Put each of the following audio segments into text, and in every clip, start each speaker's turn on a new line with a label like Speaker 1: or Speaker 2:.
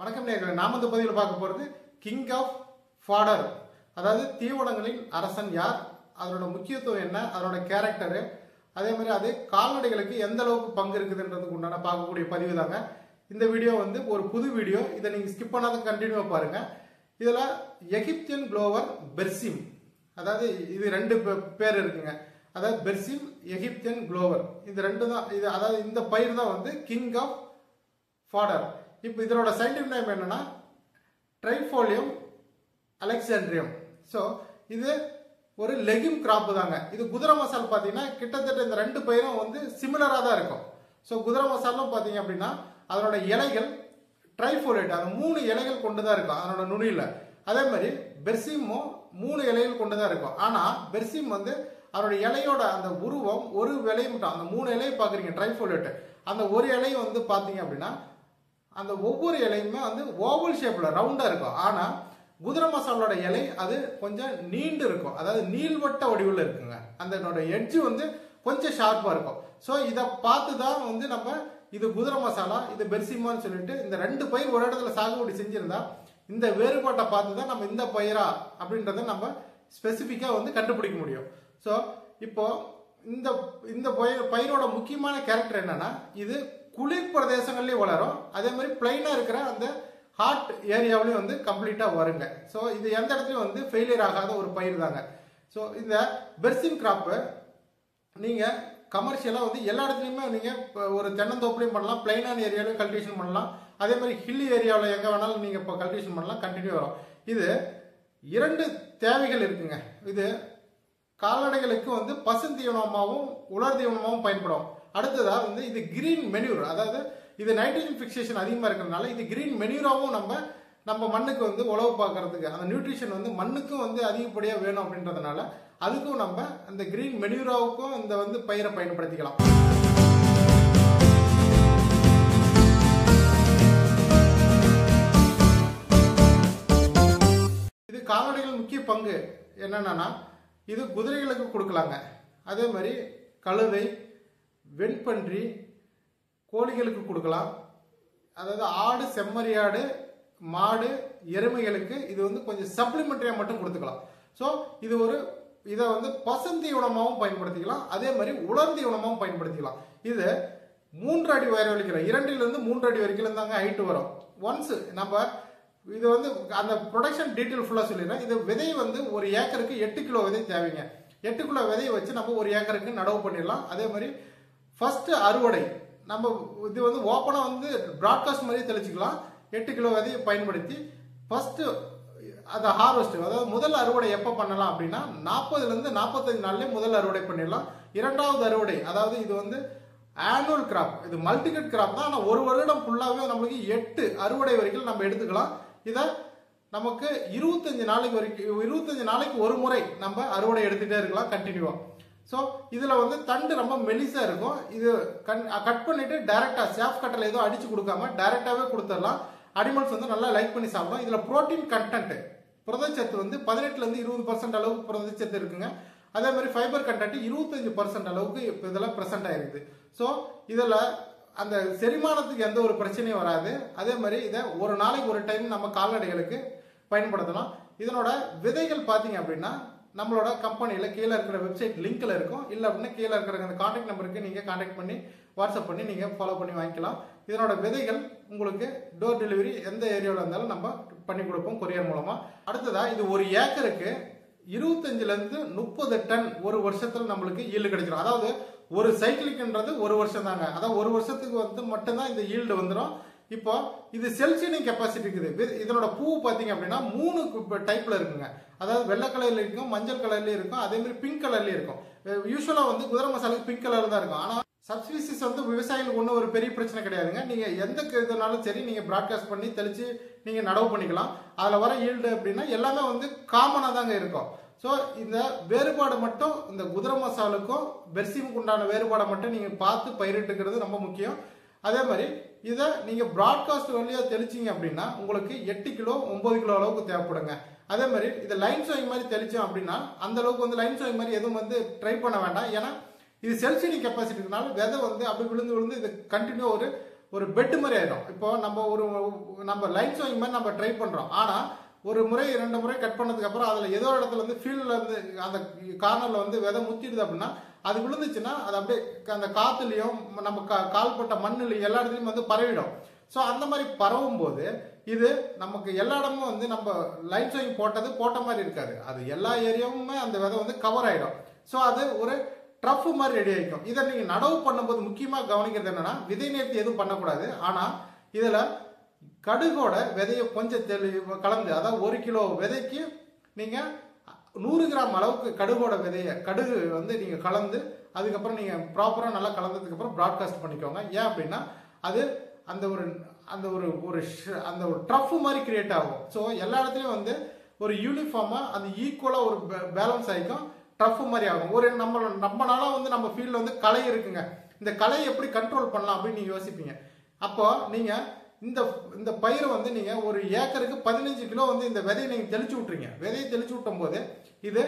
Speaker 1: வணக்கம் நேர்களை நாம் இந்த பதிவில் பார்க்க போகிறது கிங் ஆஃப் ஃபாடர் அதாவது தீவனங்களின் அரசன் யார்? அதனோட முக்கியத்துவம் என்ன? அதனோட கேரக்டரு அதே மாதிரி அது கால்நடைகளுக்கு எந்த அளவுக்கு பங்கு இருக்குதுன்றதுக்கு உண்டான பார்க்கக்கூடிய பதிவு தாங்க. இந்த வீடியோ வந்து ஒரு புது வீடியோ. இதை நீங்கள் ஸ்கிப் பண்ணாத கண்டினியூவாக பாருங்கள் இதில் எகிப்தியன் குளோவர் பெர்சிம். அதாவது இது ரெண்டு பே- பேர் இருக்குங்க. அதாவது பெர்சிம் எகிப்தியன் குளோவர் இது ரெண்டு தான் இது அதாவது இந்த பயிர் தான் வந்து கிங் ஆஃப் ஃபாடர் இப்போ இதனோட சயின்டிஃபிக் நேம் என்னன்னா ட்ரைஃபோலியம் அலெக்சாண்ட்ரியம் ஸோ இது ஒரு லெகிம் கிராப் தாங்க. இது குதிரை மசால் பார்த்தீங்கன்னா கிட்டத்தட்ட இந்த ரெண்டு பயிரும் வந்து சிமிலராக தான் இருக்கும். ஸோ குதிரை மசாலும் பார்த்தீங்க அப்படின்னா அதனோட இலைகள் ட்ரைஃபோலேட் அந்த மூணு இலைகள் கொண்டு தான் இருக்கும் அதனோட நுனியில். அதே மாதிரி பெர்சிமும் மூணு இலைகள் கொண்டு தான் இருக்கும். ஆனால் பெர்சிம் வந்து அதனோட இலையோட அந்த உருவம் ஒரு இலையை மட்டும் அந்த மூணு இலையை பார்க்குறீங்க ட்ரைஃபோலேட்டு அந்த ஒரு இலையை வந்து பார்த்தீங்க அப்படின்னா அந்த ஒவ்வொரு இலையுமே வந்து ஓவல் ஷேப்பில் ரவுண்டாக இருக்கும். ஆனால் குதிரை மசாலோட இலை அது கொஞ்சம் நீண்டு இருக்கும். அதாவது நீள்வட்ட வடிவில் இருக்குங்க. அந்த எட்ஜ் வந்து கொஞ்சம் ஷார்ப்பாக இருக்கும். ஸோ இதை பார்த்து தான் வந்து நம்ம இது குதிரை மசாலா இது பெர்சிமான்னு சொல்லிட்டு இந்த ரெண்டு பயிர் ஒரு இடத்துல சாகுபடி செஞ்சிருந்தா இந்த வேறுபாட்டை பார்த்து தான் நம்ம இந்த பயிரா அப்படின்றத நம்ம ஸ்பெசிஃபிக்காக வந்து கண்டுபிடிக்க முடியும். ஸோ இப்போ இந்த இந்த பயிர் பயிரோட முக்கியமான கேரக்டர் என்னன்னா இது குளிர் பிரதேசங்கள்லேயும் வளரும். அதே மாதிரி பிளைனாக இருக்கிற அந்த ஹாட் ஏரியாவிலையும் வந்து கம்ப்ளீட்டாக வருங்க. ஸோ இது எந்த இடத்துலையும் வந்து ஃபெயிலியர் ஆகாத ஒரு பயிர் தாங்க. ஸோ இந்த பெர்சிம் கிராப்பு நீங்கள் கமர்ஷியலாக வந்து எல்லா இடத்துலையுமே நீங்கள் இப்போ ஒரு தென்னந்தோப்புலையும் பண்ணலாம் பிளைனான ஏரியாவிலையும் கல்டிவேஷன் பண்ணலாம். அதே மாதிரி ஹில் ஏரியாவில் எங்கே வேணாலும் நீங்கள் இப்போ கல்டிவேஷன் பண்ணலாம் கண்டினியூ வரும். இது இரண்டு தேவைகள் இருக்குங்க. இது கால்நடைகளுக்கு வந்து பசுந்தீவனமாகவும் உலர் தீவனமாகவும் பயன்படும். அடுத்ததாக வந்து இது கிரீன் மெனியூர் அதாவது இது நைட்ரஜன் ஃபிக்சேஷன் அதிகமாக இருக்கிறதுனால இது கிரீன் மெனியூராகவும் நம்ம நம்ம மண்ணுக்கு வந்து உழவு பார்க்கறதுக்கு அந்த நியூட்ரிஷன் வந்து மண்ணுக்கும் வந்து அதிகப்படியாக வேணும் அப்படின்றதுனால அதுக்கும் நம்ம அந்த கிரீன் மெனியூராவுக்கும் இந்த வந்து பயிரை பயன்படுத்திக்கலாம். இது கால்நடைகள் முக்கிய பங்கு என்னென்னா இது குதிரைகளுக்கு கொடுக்கலாங்க. அதே மாதிரி கழுதை வெண்பன்றி கோழிகளுக்கு கொடுக்கலாம். அதாவது ஆடு செம்மறியாடு மாடு எருமைகளுக்கு இது வந்து கொஞ்சம் சப்ளிமெண்ட்ரியாக மட்டும் கொடுத்துக்கலாம். ஸோ இது ஒரு இதை வந்து பசந்தி உணமாகவும் பயன்படுத்திக்கலாம். அதே மாதிரி உலர்ந்தி உணமாகவும் பயன்படுத்திக்கலாம். இது மூன்று அடி வரை வலிக்கிறோம் இரண்டிலிருந்து மூன்று அடி வரைக்கும் தாங்க ஹைட்டு வரும். ஒன்ஸ் நம்ம இது வந்து அந்த ப்ரொடக்ஷன் டீட்டெயில் ஃபுல்லாக சொல்லிடுறேன். இது விதை வந்து ஒரு ஏக்கருக்கு எட்டு கிலோ விதை தேவைங்க. எட்டு கிலோ விதையை வச்சு நம்ம ஒரு ஏக்கருக்கு நடவு பண்ணிடலாம். அதே மாதிரி ஃபர்ஸ்ட் அறுவடை. நம்ம இது வந்து ஓப்பனாக வந்து ப்ராட்காஸ்ட் மாதிரி தெளிச்சுக்கலாம். எட்டு கிலோ விதையை பயன்படுத்தி ஃபர்ஸ்ட் அந்த ஹார்வெஸ்ட் அதாவது முதல் அறுவடை எப்போ பண்ணலாம் அப்படின்னா நாற்பதுலேருந்து நாற்பத்தஞ்சு நாள்லேயே முதல் அறுவடை பண்ணிடலாம். இரண்டாவது அறுவடை அதாவது இது வந்து ஆனுவல் கிராப் இது மல்டிகட் கிராப் தான். ஆனால் ஒரு வருடம் ஃபுல்லாகவே நம்மளுக்கு எட்டு அறுவடை வரைக்கும் நம்ம எடுத்துக்கலாம். இதை நமக்கு இருபத்தஞ்சு நாளைக்கு வரைக்கும் இருபத்தஞ்சு நாளைக்கு ஒரு முறை நம்ம அறுவடை எடுத்துகிட்டே இருக்கலாம் கண்டினியூவாக ஸோ இதில் வந்து தண்டு ரொம்ப மெலிசாக இருக்கும். இது கண் கட் பண்ணிவிட்டு டைரெக்டாக சேஃப் கட்டில் எதுவும் அடிச்சு கொடுக்காம டைரெக்டாகவே கொடுத்துடலாம். அனிமல்ஸ் வந்து நல்லா லைக் பண்ணி சாப்பிடும் இதில் புரோட்டீன் கண்டென்ட் புரதச்சத்து வந்து பதினெட்டுலேருந்து இருபது பர்சன்ட் அளவுக்கு புரதச்சத்து இருக்குங்க. அதே மாதிரி ஃபைபர் கண்டென்ட் இருபத்தஞ்சு பர்சன்ட் அளவுக்கு இப்போ இதெல்லாம் ப்ரெசென்ட் ஆயிருக்குது ஸோ இதில் அந்த செரிமானத்துக்கு எந்த ஒரு பிரச்சனையும் வராது. அதே மாதிரி இதை ஒரு நாளைக்கு ஒரு டைம் நம்ம கால்நடைகளுக்கு பயன்படுத்தலாம். இதனோட விதைகள் பார்த்தீங்க அப்படின்னா நம்மளோட கம்பெனியில் கீழே இருக்கிற வெப்சைட் லிங்க்கில் இருக்கும். இல்லை அப்படின்னா கீழே இருக்கிற அந்த காண்டாக்ட் நம்பருக்கு நீங்கள் காண்டாக்ட் பண்ணி வாட்ஸ்அப் பண்ணி நீங்கள் ஃபாலோ பண்ணி வாங்கிக்கலாம். இதனோட விதைகள் உங்களுக்கு டோர் டெலிவரி எந்த ஏரியாவில் இருந்தாலும் நம்ம பண்ணி கொடுப்போம் கொரியர் மூலமாக அடுத்ததாக இது ஒரு ஏக்கருக்கு இருபத்தஞ்சிலேருந்து முப்பது டன் ஒரு வருஷத்தில் நம்மளுக்கு ஈல்டு கிடைச்சிடும் அதாவது ஒரு சைக்கிளுக்குன்றது ஒரு வருஷம் தாங்க. அதாவது ஒரு வருஷத்துக்கு வந்து மட்டும்தான் இந்த ஈல்டு வந்துடும் இப்போ இது செல்சீனிங் கெப்பாசிட்டி இருக்குது. இதனோட பூ பார்த்தீங்க அப்படின்னா மூணு டைப்ல இருக்குங்க. அதாவது வெள்ளை கலர்ல இருக்கும் மஞ்சள் கலர்லயும் இருக்கும் அதே மாதிரி பிங்க் கலர்லயும் இருக்கும். யூஸ்வலா வந்து குதிரை மசாலுக்கு பிங்க் கலர் தான் இருக்கும். ஆனா சப்ஸ்பீசிஸ் வந்து விவசாயிகளுக்கு ஒன்றும் ஒரு பெரிய பிரச்சனை கிடையாதுங்க. நீங்கள் எந்த இதனாலும் சரி நீங்கள் ப்ராட்காஸ்ட் பண்ணி தெளித்து நீங்கள் நடவு பண்ணிக்கலாம். அதில் வர ஈல்டு அப்படின்னா எல்லாமே வந்து காமனாக தாங்க இருக்கும். ஸோ இந்த வேறுபாடு மட்டும் இந்த குதிரை மசாலுக்கும் பெர்சிமுக்கு உண்டான வேறுபாடை மட்டும் நீங்கள் பார்த்து பயிரிட்டுக்கிறது ரொம்ப முக்கியம். அதே மாதிரி இதை நீங்கள் ப்ராட்காஸ்ட் வழியாக தெளிச்சிங்க அப்படின்னா உங்களுக்கு எட்டு கிலோ ஒம்பது கிலோ அளவுக்கு தேவைப்படுங்க. அதே மாதிரி இதை லைன் சோயிங் மாதிரி தெளிச்சோம் அப்படின்னா அந்த அளவுக்கு வந்து லைன் சோயிங் மாதிரி எதுவும் வந்து ட்ரை பண்ண வேண்டாம். ஏன்னா இது செல்ஃபீடிங் கெப்பாசிட்டினால விதை வந்து அப்படி விழுந்து விழுந்து இது கண்டினியூ ஒரு ஒரு பெட்டு மாதிரி ஆயிடும். இப்போ நம்ம ஒரு நம்ம லைன் சோயிங் மாதிரி நம்ம ட்ரை பண்ணுறோம் ஆனால் ஒரு முறை ரெண்டு முறை கட் பண்ணதுக்கு அப்புறம் அதுல ஏதோ ஒரு இடத்துல வந்து ஃபீல்ட்ல இருந்து அந்த கார்னர்ல வந்து விதை முத்திடுது அப்படின்னா அது விழுந்துச்சுன்னா அது அப்படியே அந்த காத்துலயும் நம்ம கா- கால்பட்ட மண்ணுலயும் எல்லா இடத்துலயும் வந்து பரவிடும். ஸோ அந்த மாதிரி பரவும் போது இது நமக்கு எல்லா இடமும் வந்து நம்ம லைட் சோயிங் போட்டது போட்ட மாதிரி இருக்காது. அது எல்லா ஏரியாவுமே அந்த விதை வந்து கவர் ஆயிடும். ஸோ அது ஒரு ட்ரஃப் மாதிரி ரெடி ஆகிக்கும் இதை நீங்க நடவு பண்ணும்போது முக்கியமாக கவனிக்கிறது என்னன்னா விதை நேர்த்தி எதுவும் பண்ணக்கூடாது. ஆனா இதுல கடுகோட விதையை கொஞ்சம் தெளிவு கலந்து அதாவது ஒரு கிலோ விதைக்கு நீங்கள் நூறு கிராம் அளவுக்கு கடுகோட விதையை கடுகு வந்து நீங்கள் கலந்து அதுக்கப்புறம் நீங்கள் ப்ராப்பராக நல்லா கலந்ததுக்கப்புறம் ப்ராட்காஸ்ட் பண்ணிக்கோங்க. ஏன் அப்படின்னா அது அந்த ஒரு அந்த ஒரு ஒரு அந்த ஒரு ட்ரஃப் மாதிரி கிரியேட் ஆகும். ஸோ எல்லா இடத்துலையும் வந்து ஒரு யூனிஃபார்மாக அது ஈக்குவலாக ஒரு பேலன்ஸ் ஆகிக்கும் ட்ரஃப் மாதிரி ஆகும். ஒரு நம்ம நம்மளால வந்து நம்ம ஃபீல்டில் வந்து கலை இருக்குங்க. இந்த கலையை எப்படி கண்ட்ரோல் பண்ணலாம் அப்படின்னு நீங்கள் யோசிப்பீங்க. அப்போ நீங்கள் இந்த இந்த பயிரை வந்து நீங்கள் ஒரு ஏக்கருக்கு பதினஞ்சு கிலோ வந்து இந்த விதையை நீங்கள் தெளிச்சு விட்ருங்க விதையை தெளிச்சு விட்டும் போது இது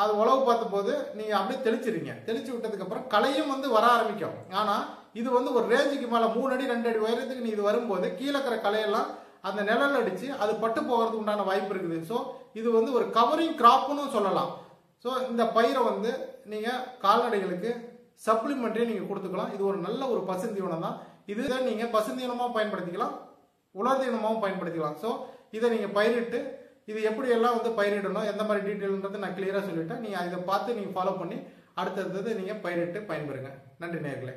Speaker 1: அது உழவு பார்த்த போது அப்படியே தெளிச்சிருங்க. தெளிச்சு விட்டதுக்கப்புறம் களையும் வந்து வர ஆரம்பிக்கும். ஆனால் இது வந்து ஒரு ரேஞ்சுக்கு மேலே மூணு அடி ரெண்டு அடி உயரத்துக்கு நீ இது வரும்போது கீழே இருக்கிற களையெல்லாம் அந்த நிழல் அடித்து அது பட்டு போகிறதுக்கு உண்டான வாய்ப்பு இருக்குது. ஸோ இது வந்து ஒரு கவரிங் கிராப்னு சொல்லலாம். ஸோ இந்த பயிரை வந்து நீங்கள் கால்நடைகளுக்கு சப்ளிமெண்ட்ரி நீங்கள் கொடுத்துக்கலாம். இது ஒரு நல்ல ஒரு பசுந்தீவனம் தான். இது நீங்க பசுந்தீவனமாகவும் பயன்படுத்திக்கலாம் உலர்தீனமாகவும் பயன்படுத்திக்கலாம். ஸோ இதை நீங்க பயிரிட்டு இது எப்படி எல்லாம் வந்து பயிரிடணும் எந்த மாதிரி டீட்டெயில்ன்றது நான் கிளியரா சொல்லிட்டேன். நீங்க இதை பார்த்து நீங்க ஃபாலோ பண்ணி அடுத்தடுத்தது நீங்க பயிரிட்டு பயன்பெறுங்க. நன்றி நேர்களே